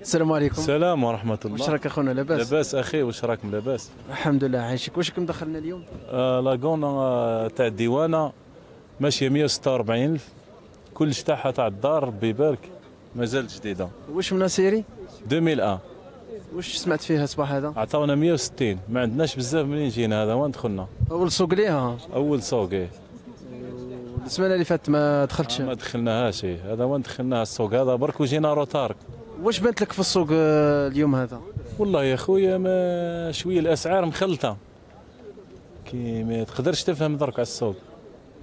السلام عليكم. السلام ورحمة الله. واش راك أخونا؟ لاباس. لاباس أخي واش راكم لاباس؟ الحمد لله عايشك. واش راكم دخلنا اليوم؟ آه Laguna آه تاع الديوانة. ماشية 146 ألف. كلش تاعها تاع الدار ربي يبارك مازال جديدة. واش من série 2001 واش سمعت فيها الصباح هذا؟ عطاونا 160 ما عندناش بزاف منين جينا هذا. وين دخلنا؟ أول سوق ليها. أول سوق إيه. السمانة اللي فاتت ما دخلتش. ما دخلناهاش إيه. هذا وين دخلناها السوق؟ هذا برك وجينا retard. واش بانت لك في السوق آه، اليوم هذا؟ والله يا خويا ما شوية الأسعار مخلطة. كي ما تقدرش تفهم درك على السوق.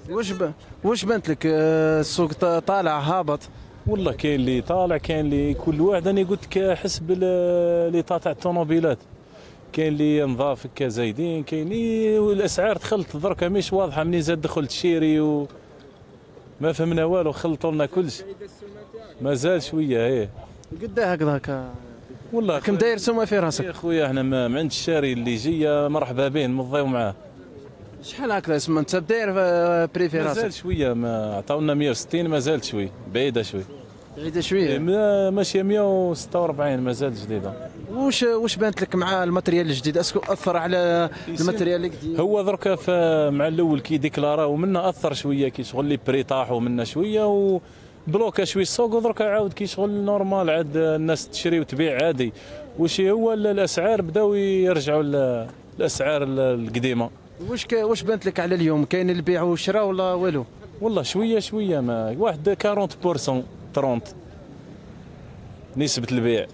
واش ب... واش بانت لك آه، السوق طالع هابط؟ والله كاين اللي طالع كاين اللي كل واحد أنا قلت لك حسب ال- l'état تاع الطوموبيلات. كاين اللي نظاف هكا زايدين كاين اللي والاسعار دخلت درك مش واضحة منين زاد دخلت Chery و ما فهمنا والو خلطوا لنا كلشي مازال شوية إيه. قد هكذاك والله كم داير سومة في يا راسك خويا إحنا ما عند الشاري اللي يجي مرحبا به نمضيو معاه شحال هكذا اسم انت داير آه، prix في مازال راسك شوية ما عطاونا 160 مازال شوي بعيدة شوي. بعيدة شوية. ما- ماشية 146 مازال جديدة. واش واش بانت لك مع ال matériel الجديد؟ est-ce que أثر على ال matériel القديم. هو دركا مع الأول كي déclara ومنا أثر شوية كي شغل les prix طاحوا منا شوية و bloqua شوية السوق ودركا عاود كي شغل normal عاد الناس تشري وتبيع عادي. وش هو ال- الأسعار بداو يرجعوا الأسعار ال- القديمة. واش ك... واش بانت لك على اليوم؟ كاين البيع والشراء ولا والو؟ والله شوية شوية ما واحد 40% 30 نسبة البيع.